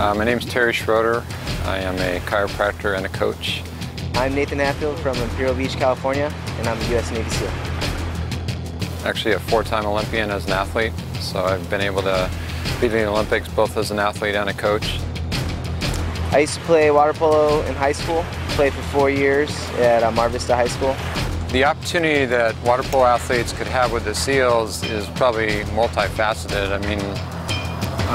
Uh, my name is Terry Schroeder. I am a chiropractor and a coach. I'm Nathan Hatfield from Imperial Beach, California, and I'm a U.S. Navy SEAL. Actually a four-time Olympian as an athlete, so I've been able to be in the Olympics both as an athlete and a coach. I used to play water polo in high school, played for four years at uh, Mar Vista High School. The opportunity that water polo athletes could have with the SEALs is probably multifaceted. I mean,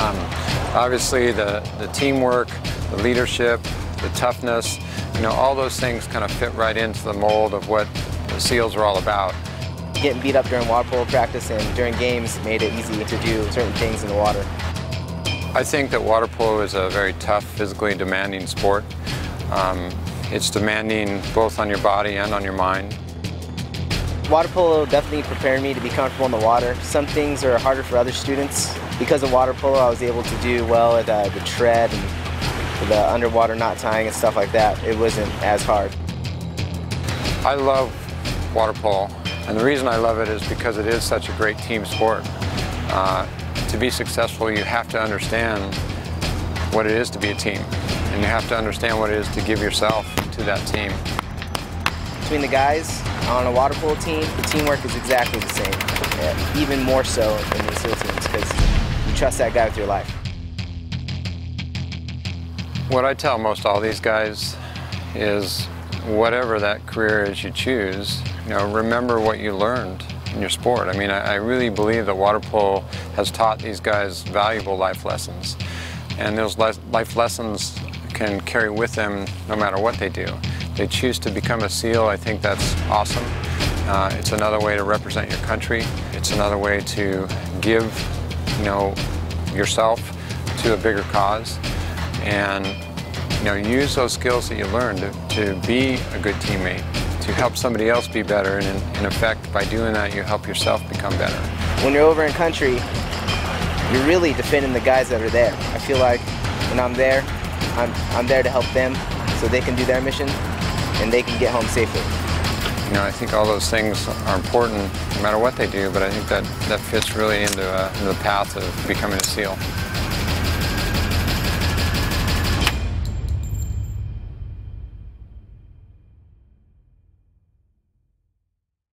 um, obviously the, the teamwork, the leadership, the toughness, you know, all those things kind of fit right into the mold of what the SEALs are all about. Getting beat up during water polo practice and during games made it easy to do certain things in the water. I think that water polo is a very tough, physically demanding sport. Um, it's demanding both on your body and on your mind. Water polo definitely prepared me to be comfortable in the water. Some things are harder for other students. Because of water polo, I was able to do well at uh, the tread and the underwater knot tying and stuff like that. It wasn't as hard. I love water polo, and the reason I love it is because it is such a great team sport. Uh, to be successful, you have to understand what it is to be a team, and you have to understand what it is to give yourself to that team. Between the guys on a water polo team, the teamwork is exactly the same, yeah, even more so in the SEAL teams because you trust that guy with your life. What I tell most all these guys is whatever that career is you choose, you know, remember what you learned in your sport. I mean, I, I really believe that water polo has taught these guys valuable life lessons. And those life lessons can carry with them no matter what they do. They choose to become a SEAL, I think that's awesome. Uh, it's another way to represent your country. It's another way to give, you know, yourself to a bigger cause. And, you know, use those skills that you learned to, to be a good teammate, to help somebody else be better. And in, in effect, by doing that, you help yourself become better. When you're over in country, you're really defending the guys that are there. I feel like when I'm there, I'm, I'm there to help them so they can do their mission and they can get home safely. You know, I think all those things are important no matter what they do, but I think that, that fits really into, uh, into the path of becoming a SEAL.